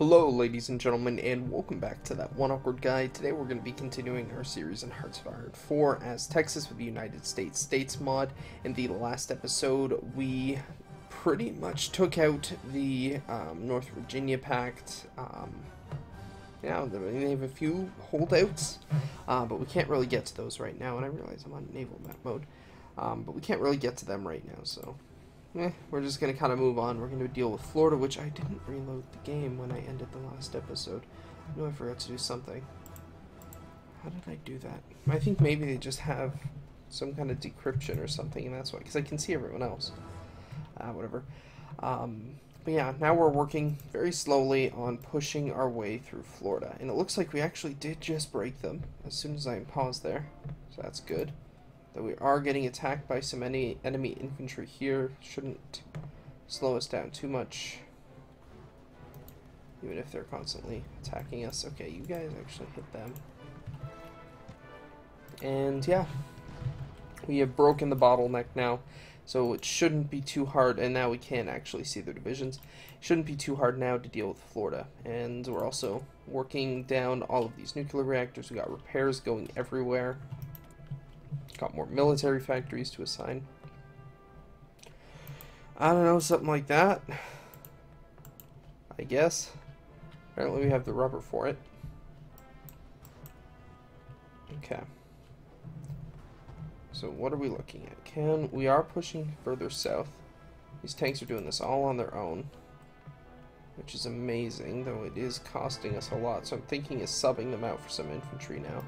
Hello, ladies and gentlemen, and welcome back to that one awkward guy. Today we're going to be continuing our series in Hearts of Iron 4 as Texas with the United States States mod. In the last episode, we pretty much took out the um, North Virginia Pact. Um, yeah, they have a few holdouts, uh, but we can't really get to those right now, and I realize I'm on naval map mode. Um, but we can't really get to them right now, so eh, we're just going to kind of move on. We're going to deal with Florida, which I didn't reload the game when I ended the last episode. I know I forgot to do something. How did I do that? I think maybe they just have some kind of decryption or something, and that's why, because I can see everyone else. Uh, whatever. Um, but yeah, now we're working very slowly on pushing our way through Florida. And it looks like we actually did just break them as soon as I paused there. So that's good. Though we are getting attacked by some enemy, enemy infantry here. Shouldn't slow us down too much. Even if they're constantly attacking us. Okay, you guys actually hit them. And yeah, we have broken the bottleneck now. So it shouldn't be too hard, and now we can actually see the divisions. Shouldn't be too hard now to deal with Florida. And we're also working down all of these nuclear reactors. We got repairs going everywhere. Got more military factories to assign. I don't know, something like that. I guess. Apparently we have the rubber for it. Okay. So what are we looking at? Can we are pushing further south. These tanks are doing this all on their own. Which is amazing, though it is costing us a lot. So I'm thinking of subbing them out for some infantry now.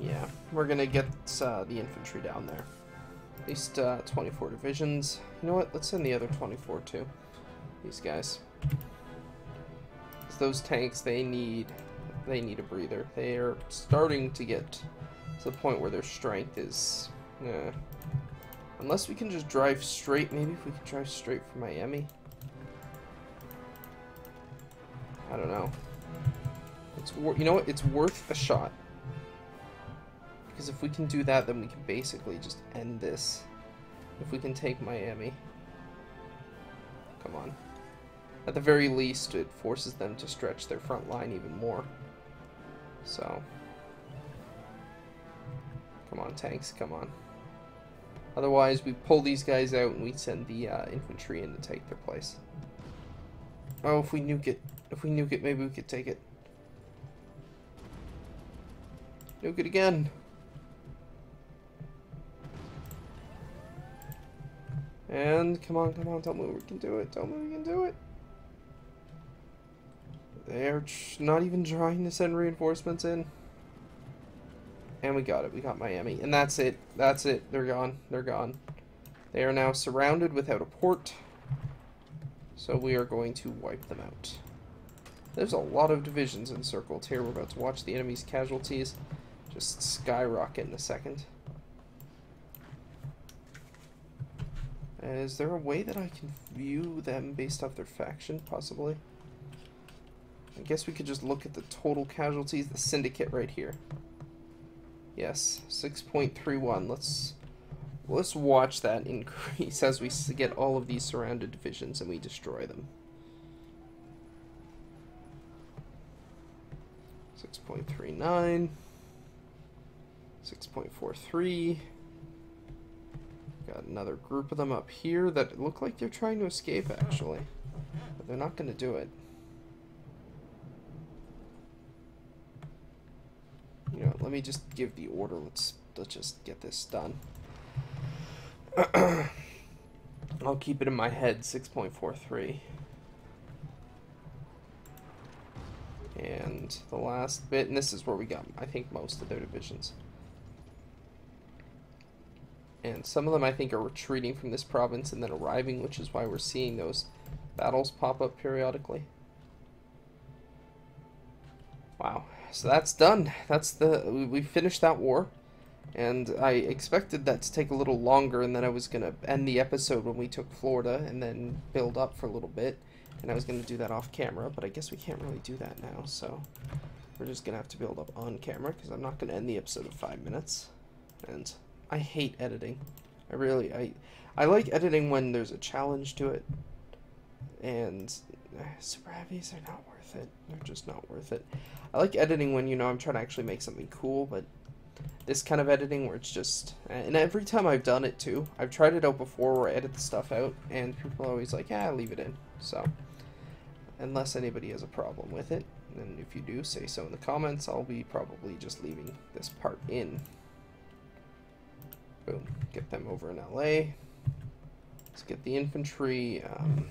Yeah, we're gonna get uh, the infantry down there. At least uh, 24 divisions. You know what? Let's send the other 24 too. These guys. Those tanks, they need, they need a breather. They are starting to get to the point where their strength is, uh, unless we can just drive straight. Maybe if we can drive straight for Miami. I don't know. It's you know what? It's worth a shot. Because if we can do that, then we can basically just end this. If we can take Miami. Come on. At the very least, it forces them to stretch their front line even more. So. Come on, tanks, come on. Otherwise, we pull these guys out and we send the uh, infantry in to take their place. Oh, if we nuke it. If we nuke it, maybe we could take it. Nuke it again. And come on, come on, tell me we can do it. Tell me we can do it. They're not even trying to send reinforcements in. And we got it. We got Miami. And that's it. That's it. They're gone. They're gone. They are now surrounded without a port. So we are going to wipe them out. There's a lot of divisions encircled here. We're about to watch the enemy's casualties just skyrocket in a second. Is there a way that I can view them based off their faction, possibly? I guess we could just look at the total casualties, the syndicate right here. Yes, 6.31. Let's let's watch that increase as we get all of these surrounded divisions and we destroy them. 6.39 6.43 Got another group of them up here that look like they're trying to escape, actually. But they're not going to do it. You know, let me just give the order. Let's let's just get this done. I'll keep it in my head, 6.43. And the last bit, and this is where we got, I think, most of their divisions. And some of them I think are retreating from this province and then arriving, which is why we're seeing those battles pop up periodically. Wow. So that's done. That's the we finished that war. And I expected that to take a little longer and then I was going to end the episode when we took Florida and then build up for a little bit. And I was going to do that off camera, but I guess we can't really do that now. So we're just going to have to build up on camera because I'm not going to end the episode of five minutes. And I hate editing. I really I I like editing when there's a challenge to it. And super heavies are not worth it. They're just not worth it. I like editing when, you know, I'm trying to actually make something cool, but this kind of editing where it's just and every time I've done it too I've tried it out before where I edit the stuff out and people are always like yeah leave it in so unless anybody has a problem with it and if you do say so in the comments I'll be probably just leaving this part in boom get them over in LA let's get the infantry um,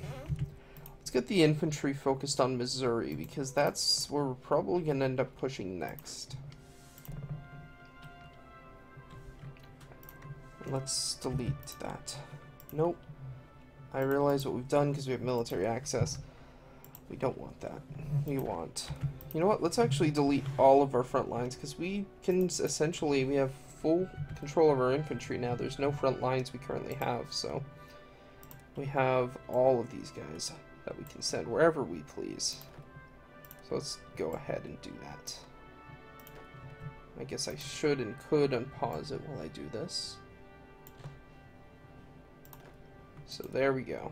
let's get the infantry focused on Missouri because that's where we're probably gonna end up pushing next Let's delete that. Nope. I realize what we've done because we have military access. We don't want that. We want... You know what? Let's actually delete all of our front lines because we can essentially... We have full control of our infantry now. There's no front lines we currently have, so... We have all of these guys that we can send wherever we please. So let's go ahead and do that. I guess I should and could unpause it while I do this. So there we go.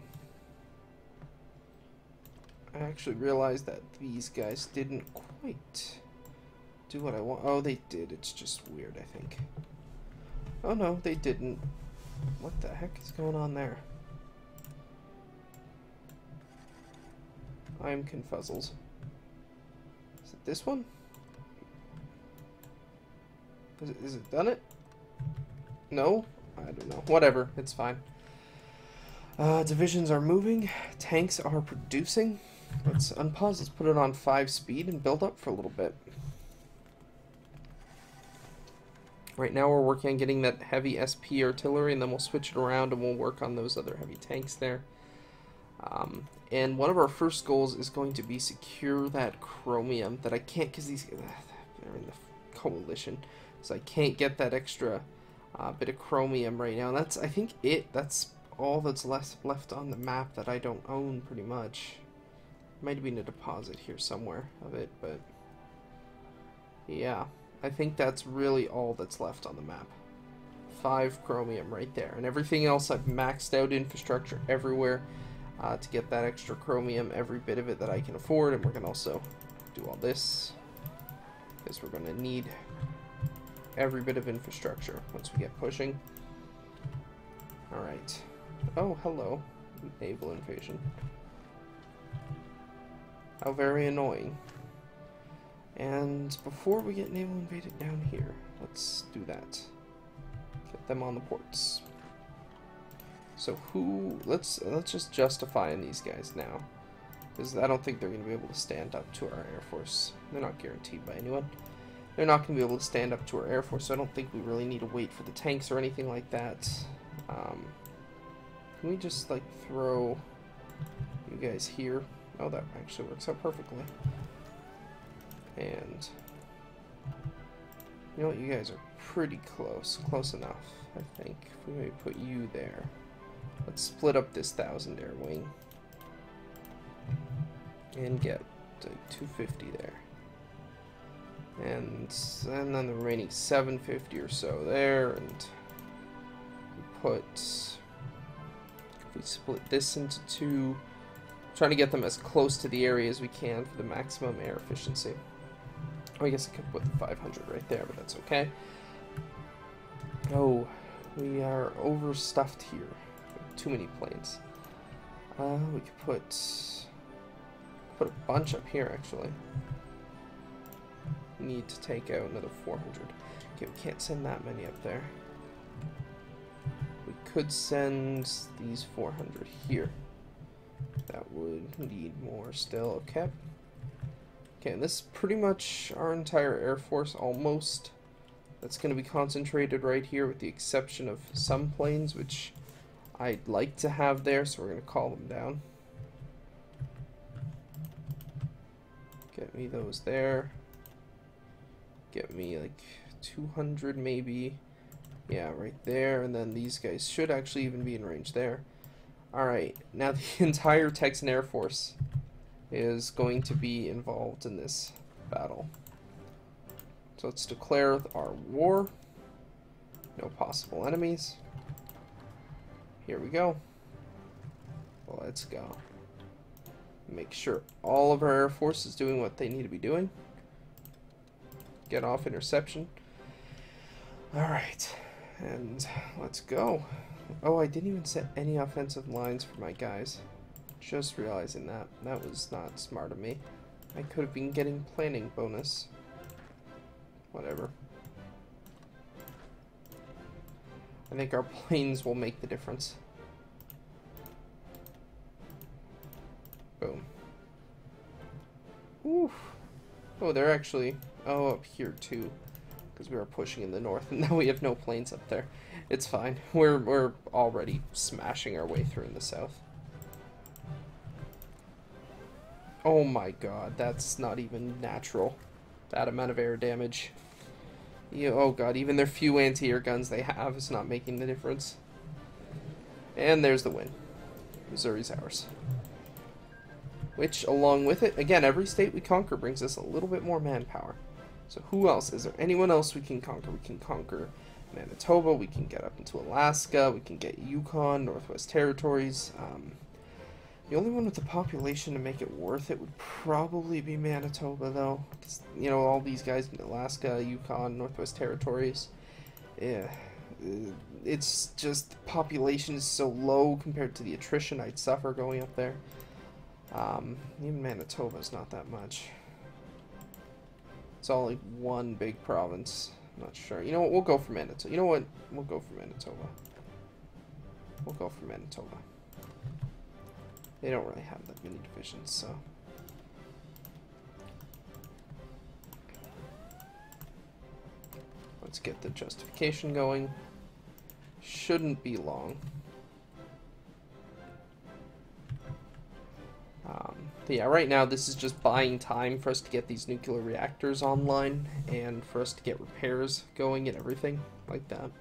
I actually realized that these guys didn't quite do what I want. Oh, they did. It's just weird, I think. Oh, no, they didn't. What the heck is going on there? I'm confuzzles. Is it this one? Is it, is it done it? No? I don't know. Whatever. It's fine. Uh, divisions are moving. Tanks are producing. Let's unpause. Let's put it on 5 speed and build up for a little bit. Right now we're working on getting that heavy SP artillery and then we'll switch it around and we'll work on those other heavy tanks there. Um, and one of our first goals is going to be secure that chromium that I can't because these they're in the coalition so I can't get that extra uh, bit of chromium right now. And that's I think it. That's all that's left left on the map that I don't own pretty much. Might have been a deposit here somewhere of it, but yeah, I think that's really all that's left on the map. Five chromium right there, and everything else I've maxed out infrastructure everywhere uh, to get that extra chromium, every bit of it that I can afford, and we're gonna also do all this because we're gonna need every bit of infrastructure once we get pushing. All right. Oh, hello. Naval invasion. How very annoying. And before we get naval invaded down here, let's do that. Get them on the ports. So who, let's let's just justify in these guys now. Because I don't think they're going to be able to stand up to our Air Force. They're not guaranteed by anyone. They're not going to be able to stand up to our Air Force, so I don't think we really need to wait for the tanks or anything like that. Um, can we just, like, throw you guys here? Oh, that actually works out perfectly. And... You know what? You guys are pretty close. Close enough, I think. If we maybe put you there. Let's split up this Thousand Air Wing. And get like 250 there. And, and then the remaining 750 or so there. And put if we split this into two, trying to get them as close to the area as we can for the maximum air efficiency. Oh, I guess I could put the 500 right there, but that's okay. Oh, we are overstuffed here. Too many planes. Uh, we could put put a bunch up here actually. Need to take out another 400. Okay, we can't send that many up there We could send these 400 here. That would need more still. Okay. Okay, this is pretty much our entire Air Force, almost. That's going to be concentrated right here with the exception of some planes, which I'd like to have there, so we're going to call them down. Get me those there. Get me like 200 maybe. Yeah, right there, and then these guys should actually even be in range there. Alright, now the entire Texan Air Force is going to be involved in this battle. So let's declare our war. No possible enemies. Here we go. Let's go. Make sure all of our Air Force is doing what they need to be doing. Get off interception. Alright. And let's go. Oh, I didn't even set any offensive lines for my guys. Just realizing that. That was not smart of me. I could have been getting planning bonus. Whatever. I think our planes will make the difference. Boom. Oof. Oh, they're actually... Oh, up here too. Because we were pushing in the north, and now we have no planes up there. It's fine. We're, we're already smashing our way through in the south. Oh my god, that's not even natural. That amount of air damage. Yeah, oh god, even their few anti-air guns they have is not making the difference. And there's the win. Missouri's ours. Which, along with it, again, every state we conquer brings us a little bit more manpower. So who else? Is there anyone else we can conquer? We can conquer Manitoba, we can get up into Alaska, we can get Yukon, Northwest Territories. Um, the only one with the population to make it worth it would probably be Manitoba, though. You know, all these guys in Alaska, Yukon, Northwest Territories. Yeah. Uh, it's just the population is so low compared to the attrition I'd suffer going up there. Um, even Manitoba's not that much. It's all like one big province. I'm not sure. You know what? We'll go for Manitoba. You know what? We'll go for Manitoba. We'll go for Manitoba. They don't really have that many divisions, so. Let's get the justification going. Shouldn't be long. Um, but yeah, right now this is just buying time for us to get these nuclear reactors online and for us to get repairs going and everything like that.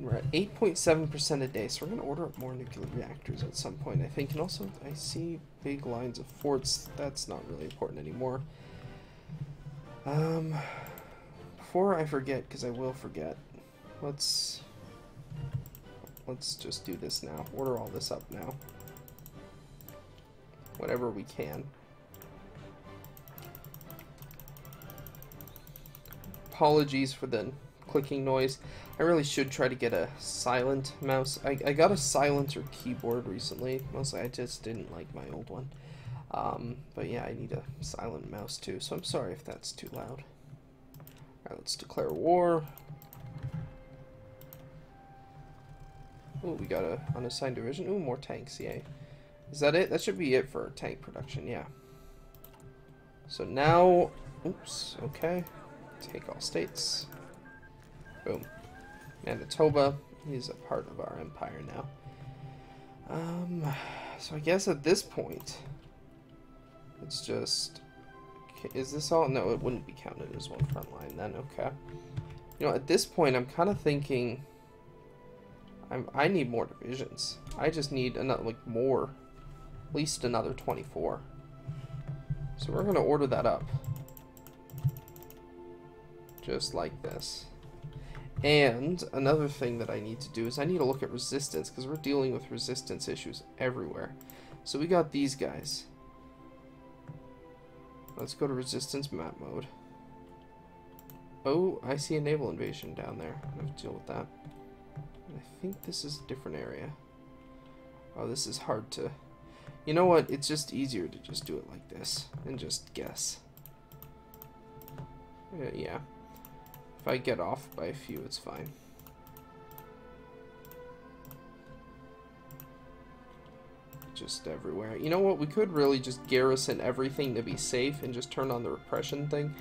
We're at 8.7% a day, so we're going to order up more nuclear reactors at some point, I think. And also, I see big lines of forts. That's not really important anymore. Um, before I forget, because I will forget, let's let's just do this now. Order all this up now. Whatever we can. Apologies for the clicking noise. I really should try to get a silent mouse. I, I got a silencer keyboard recently. Mostly I just didn't like my old one. Um, but yeah, I need a silent mouse too, so I'm sorry if that's too loud. Alright, let's declare war. Oh, we got a unassigned division. Ooh, more tanks, yay. Is that it? That should be it for tank production, yeah. So now, oops, okay. Take all states. Boom. Manitoba is a part of our empire now. Um, so I guess at this point, it's just... Is this all? No, it wouldn't be counted as one front line then, okay. You know, at this point, I'm kind of thinking... I'm, I need more divisions. I just need another, like, more. At least another 24. So we're going to order that up. Just like this. And another thing that I need to do is I need to look at resistance because we're dealing with resistance issues everywhere. So we got these guys. Let's go to resistance map mode. Oh, I see a naval invasion down there. I have to deal with that. I think this is a different area. Oh, this is hard to... You know what? It's just easier to just do it like this and just guess. Uh, yeah. If I get off by a few, it's fine. Just everywhere. You know what? We could really just garrison everything to be safe and just turn on the repression thing.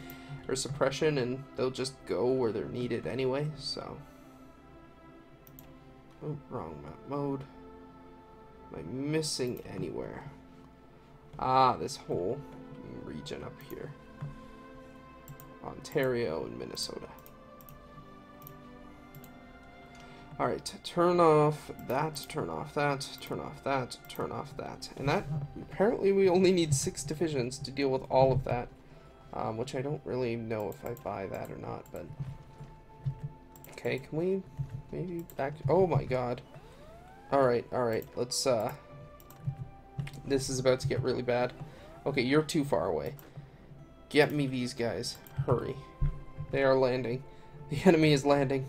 Or suppression, and they'll just go where they're needed anyway, so... Oh, wrong map mode. Am I missing anywhere? Ah, this whole region up here. Ontario and Minnesota. Alright, turn off that, turn off that, turn off that, turn off that. And that, apparently we only need six divisions to deal with all of that. Um, which I don't really know if I buy that or not, but... Okay, can we maybe back... Oh my god. Alright, alright, let's, uh... This is about to get really bad. Okay, you're too far away. Get me these guys. Hurry. They are landing. The enemy is landing.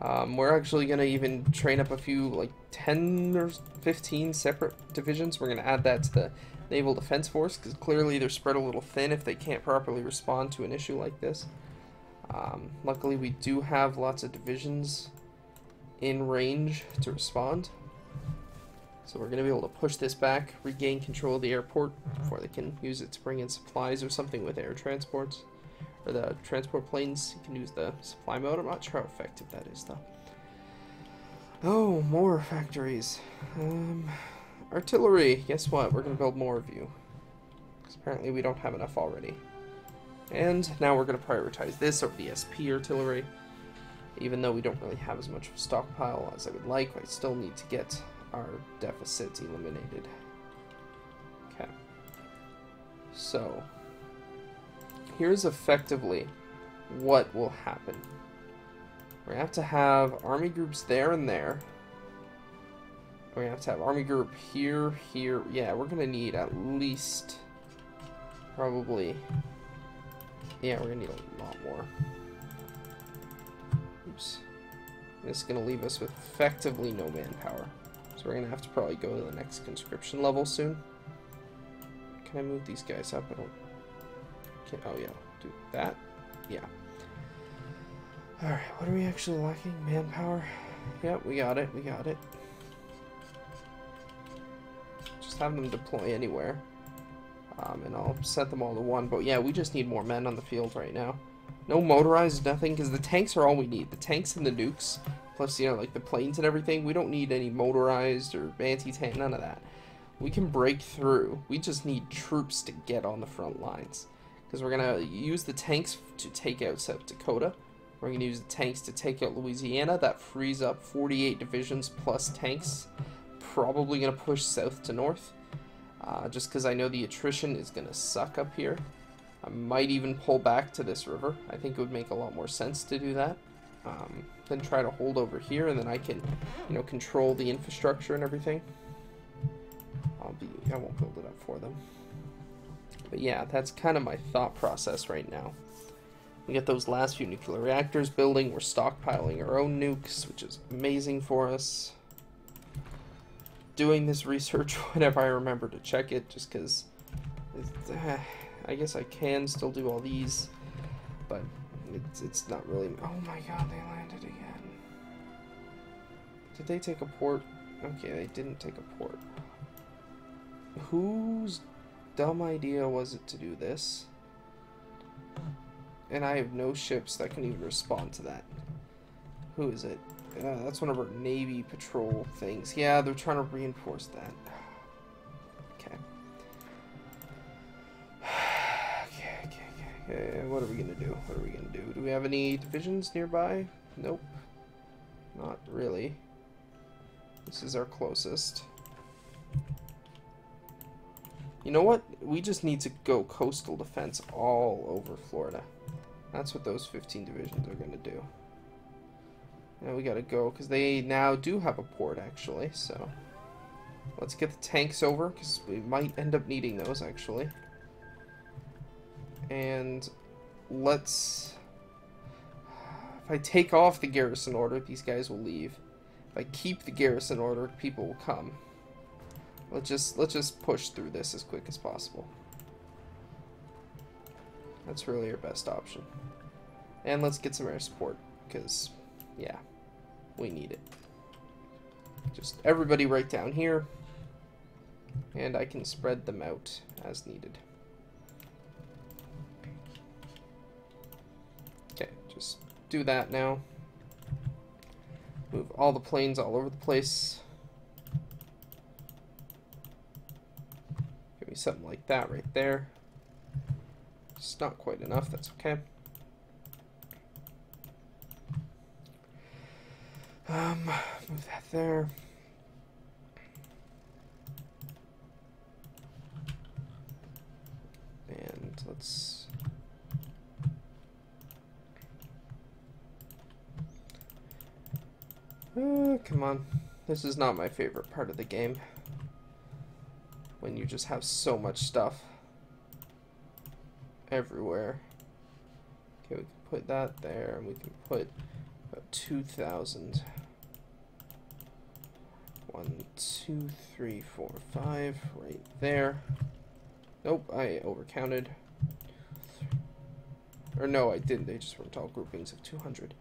Um, we're actually going to even train up a few, like 10 or 15 separate divisions. We're going to add that to the Naval Defense Force because clearly they're spread a little thin if they can't properly respond to an issue like this. Um, luckily, we do have lots of divisions in range to respond. So we're going to be able to push this back, regain control of the airport before they can use it to bring in supplies or something with air transports. The transport planes, you can use the supply mode. I'm not sure how effective that is though. Oh, more factories. Um, artillery. Guess what? We're going to build more of you. Because apparently we don't have enough already. And now we're going to prioritize this over the SP artillery. Even though we don't really have as much of a stockpile as I would like, I still need to get our deficit eliminated. Okay. So, here's effectively what will happen. To have to have army groups there and there. To have to have army group here, here. Yeah, we're to need at least probably... Yeah, we're to need a lot more. Oops. This is to leave us with effectively no manpower. So we're to have to probably go to the next conscription level soon. Can I move these guys up? I don't... Oh, yeah. Do that. Yeah. Alright, what are we actually lacking? Manpower? Yep, we got it. We got it. Just have them deploy anywhere. Um, and I'll set them all to one. But yeah, we just need more men on the field right now. No motorized, nothing, because the tanks are all we need. The tanks and the nukes Plus, you know, like the planes and everything, we don't need any motorized or anti-tank, none of that. We can break through. We just need troops to get on the front lines. Because we're going to use the tanks to take out South Dakota. We're going to use the tanks to take out Louisiana. That frees up 48 divisions plus tanks. Probably going to push south to north. Uh, just because I know the attrition is going to suck up here. I might even pull back to this river. I think it would make a lot more sense to do that. Um, then try to hold over here, and then I can, you know, control the infrastructure and everything. I'll be, I won't build it up for them. But yeah, that's kind of my thought process right now. We get those last few nuclear reactors building, we're stockpiling our own nukes, which is amazing for us. Doing this research whenever I remember to check it, just because uh, I guess I can still do all these, but it's, it's not really... Oh my god, they landed again. Did they take a port? Okay, they didn't take a port. Whose dumb idea was it to do this? And I have no ships that can even respond to that. Who is it? Uh, that's one of our Navy patrol things. Yeah, they're trying to reinforce that. Okay, okay, okay, okay, okay. what are we gonna do? What are we gonna do? Do we have any divisions nearby? Nope. Not really. This is our closest. You know what? We just need to go coastal defense all over Florida. That's what those 15 divisions are going to do. And we got to go, because they now do have a port, actually, so... Let's get the tanks over, because we might end up needing those, actually. And let's... If I take off the garrison order, these guys will leave. If I keep the garrison order, people will come. Let's just let's just push through this as quick as possible. That's really our best option. And let's get some air support, because, yeah, we need it. Just everybody right down here, and I can spread them out as needed. Okay, just do that now. Move all the planes all over the place. Give me something like that right there. It's not quite enough, that's okay. Um, move that there. And let's Uh, come on. This is not my favorite part of the game. When you just have so much stuff everywhere. Okay, we can put that there, and we can put about 2,000. One, two, three, four, five, right there. Nope, I overcounted. Or no, I didn't. They just weren't all groupings of 200.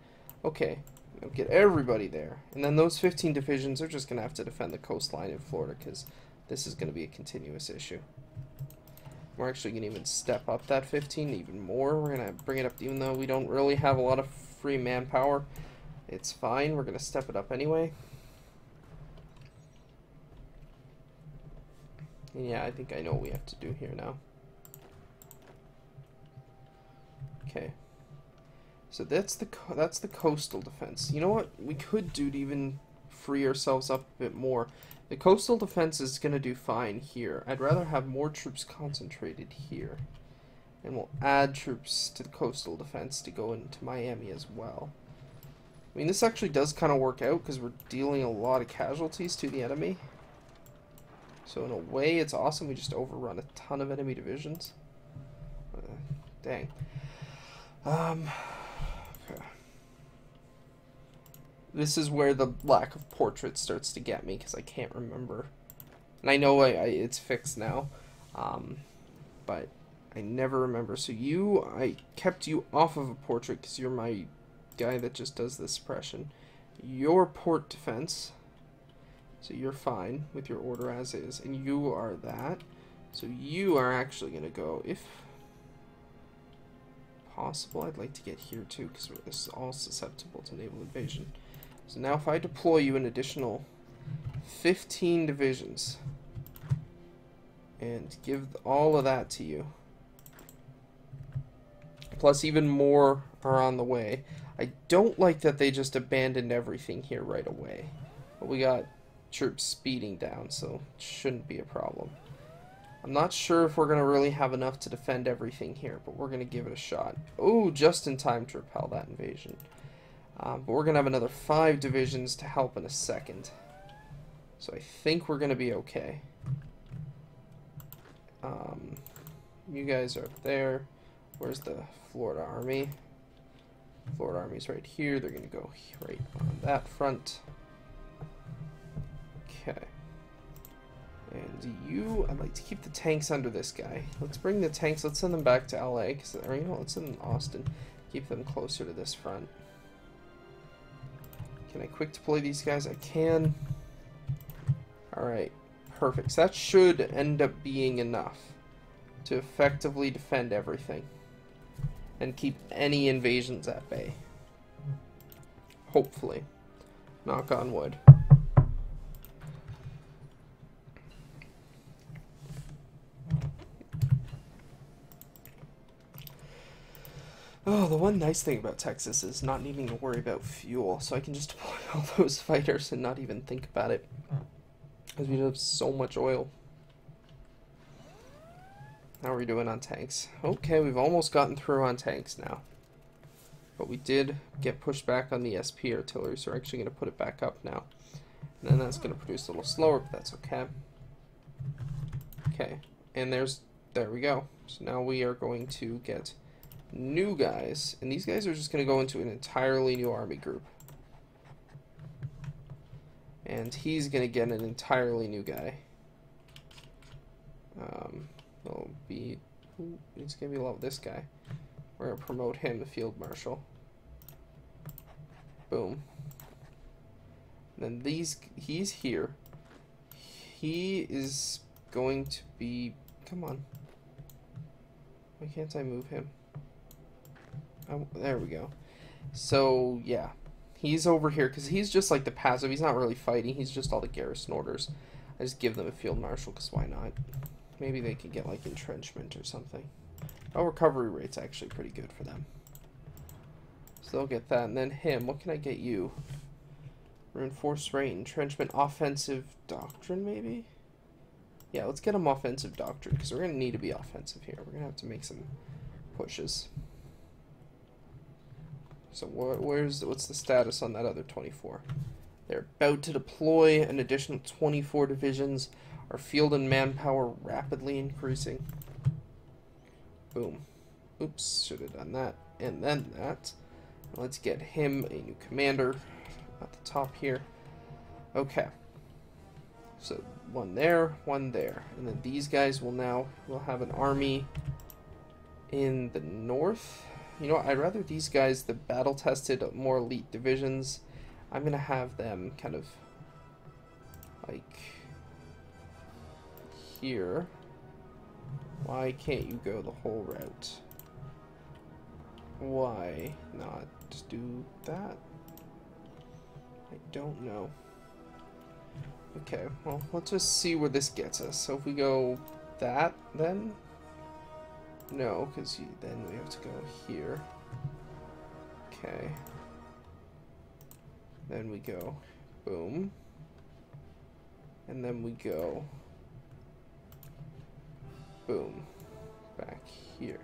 Okay, I'll get everybody there. And then those 15 divisions are just going to have to defend the coastline in Florida because this is going to be a continuous issue. We're actually going to even step up that 15 even more. We're going to bring it up even though we don't really have a lot of free manpower. It's fine. We're going to step it up anyway. And yeah, I think I know what we have to do here now. Okay. So that's the that's the coastal defense. You know what we could do to even free ourselves up a bit more? The coastal defense is going to do fine here. I'd rather have more troops concentrated here. And we'll add troops to the coastal defense to go into Miami as well. I mean, this actually does kind of work out because we're dealing a lot of casualties to the enemy. So in a way, it's awesome. We just overrun a ton of enemy divisions. Uh, dang. Um, This is where the lack of portraits starts to get me because I can't remember. And I know I, I it's fixed now, um, but I never remember. So you, I kept you off of a portrait because you're my guy that just does the suppression. Your port defense so you're fine with your order as is, and you are that. So you are actually going to go, if possible, I'd like to get here too, because this is all susceptible to naval invasion. So now if I deploy you an additional 15 divisions, and give all of that to you, plus even more are on the way. I don't like that they just abandoned everything here right away. But we got troops speeding down, so it shouldn't be a problem. I'm not sure if we're going to really have enough to defend everything here, but we're going to give it a shot. Oh, just in time to repel that invasion. Um, but we're going to have another five divisions to help in a second. So I think we're going to be okay. Um, you guys are up there. Where's the Florida Army? Florida Army's right here. They're going to go right on that front. Okay. And you, I'd like to keep the tanks under this guy. Let's bring the tanks, let's send them back to LA, cause, or you know, let's send them to Austin. Keep them closer to this front. Can I quick deploy these guys? I can. Alright, perfect. So that should end up being enough to effectively defend everything. And keep any invasions at bay. Hopefully. Knock on wood. Oh, the one nice thing about Texas is not needing to worry about fuel, so I can just deploy all those fighters and not even think about it. Because we have so much oil. How are we doing on tanks? Okay, we've almost gotten through on tanks now. But we did get pushed back on the SP artillery, so we're actually going to put it back up now. And then that's going to produce a little slower, but that's okay. Okay, and there's, there we go. So now we are going to get new guys, and these guys are just going to go into an entirely new army group. And he's going to get an entirely new guy. Um, will be, it's going to be level this guy. We're going to promote him to field marshal. Boom. And then these, he's here. He is going to be, come on. Why can't I move him? Oh, there we go. So, yeah. He's over here because he's just like the passive. He's not really fighting. He's just all the garrison orders. I just give them a field marshal because why not? Maybe they could get like entrenchment or something. Oh, recovery rate's actually pretty good for them. So they'll get that. And then him. What can I get you? Reinforced rate, entrenchment, offensive doctrine maybe? Yeah, let's get him offensive doctrine because we're going to need to be offensive here. We're going to have to make some pushes. So wh where's what's the status on that other 24? They're about to deploy an additional 24 divisions. Our field and manpower rapidly increasing. Boom. Oops, should have done that. And then that. Let's get him a new commander at the top here. Okay. So one there, one there. And then these guys will now will have an army in the north. You know, I'd rather these guys, the battle-tested, more elite divisions, I'm going to have them kind of like here. Why can't you go the whole route? Why not do that? I don't know. Okay, well, let's just see where this gets us. So if we go that, then? No, because then we have to go here. Okay. Then we go boom. And then we go boom back here.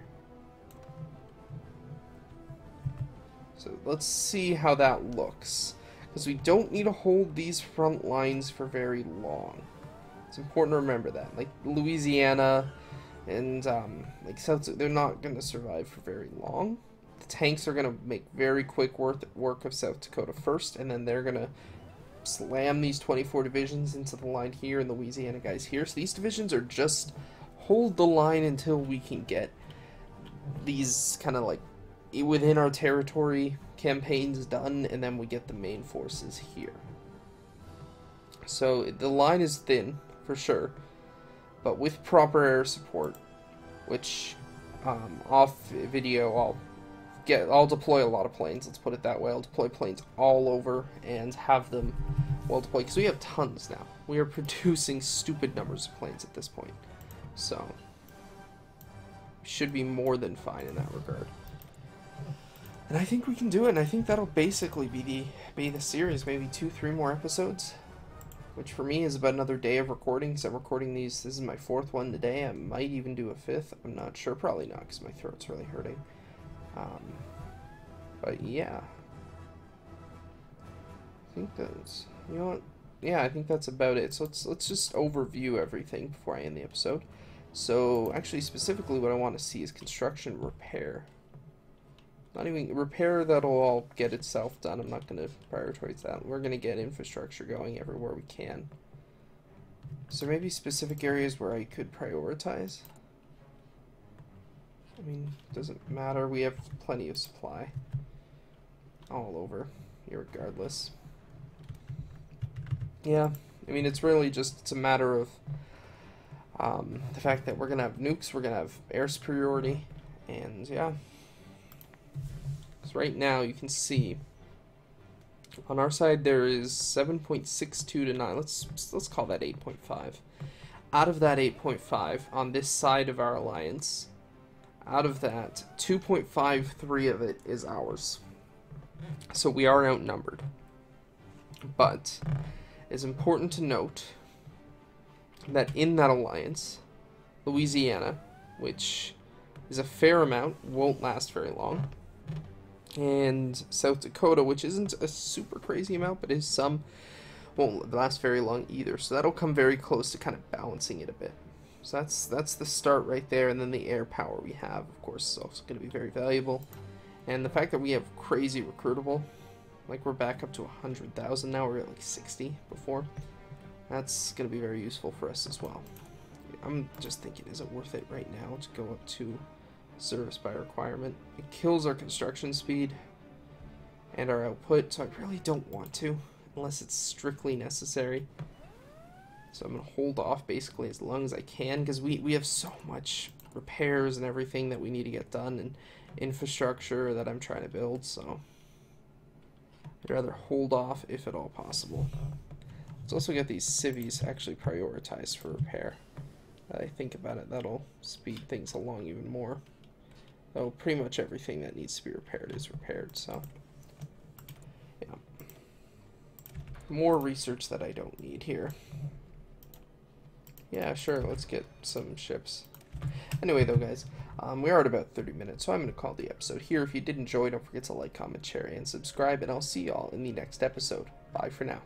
So let's see how that looks. Because we don't need to hold these front lines for very long. It's important to remember that. Like Louisiana and um, like South, they're not going to survive for very long. The tanks are going to make very quick work, work of South Dakota first, and then they're going to slam these 24 divisions into the line here and the Louisiana guys here. So these divisions are just hold the line until we can get these kind of like within our territory campaigns done, and then we get the main forces here. So the line is thin, for sure, but with proper air support, which um, off video I'll get, I'll deploy a lot of planes. Let's put it that way. I'll deploy planes all over and have them well deployed because we have tons now. We are producing stupid numbers of planes at this point, so should be more than fine in that regard. And I think we can do it, and I think that'll basically be the be the series, maybe two, three more episodes. Which for me is about another day of recording, because I'm recording these, this is my fourth one today, I might even do a fifth, I'm not sure, probably not, because my throat's really hurting. Um, but yeah. I think that's, you know what, yeah, I think that's about it. So let's, let's just overview everything before I end the episode. So, actually, specifically what I want to see is construction repair. Not even repair that'll all get itself done. I'm not going to prioritize that. We're going to get infrastructure going everywhere we can. So maybe specific areas where I could prioritize? I mean, doesn't matter. We have plenty of supply all over, regardless. Yeah, I mean, it's really just it's a matter of um, the fact that we're going to have nukes, we're going to have air superiority, and yeah right now you can see on our side there is 7.62 to 9. Let's let's call that 8.5. Out of that 8.5 on this side of our alliance, out of that 2.53 of it is ours. So we are outnumbered. But it's important to note that in that alliance, Louisiana, which is a fair amount, won't last very long and South Dakota, which isn't a super crazy amount, but is some, won't last very long either. So that'll come very close to kind of balancing it a bit. So that's that's the start right there, and then the air power we have, of course, is also going to be very valuable. And the fact that we have crazy recruitable, like we're back up to 100,000 now, we are at like 60 before, that's going to be very useful for us as well. I'm just thinking, is it worth it right now to go up to service by requirement. It kills our construction speed and our output, so I really don't want to, unless it's strictly necessary. So I'm going to hold off basically as long as I can, because we, we have so much repairs and everything that we need to get done, and infrastructure that I'm trying to build, so I'd rather hold off if at all possible. Let's also get these civies actually prioritized for repair. I think about it, that'll speed things along even more. Though pretty much everything that needs to be repaired is repaired, so. Yeah. More research that I don't need here. Yeah, sure, let's get some ships. Anyway, though, guys, um, we are at about 30 minutes, so I'm going to call the episode here. If you did enjoy, don't forget to like, comment, share, and subscribe, and I'll see y'all in the next episode. Bye for now.